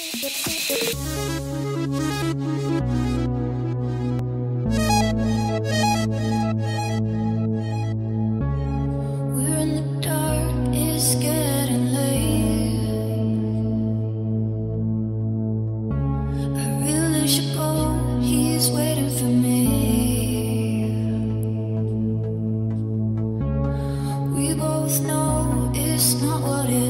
We both know it's not what it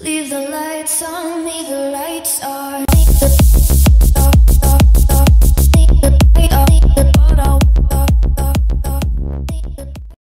Leave the lights on, leave the lights on.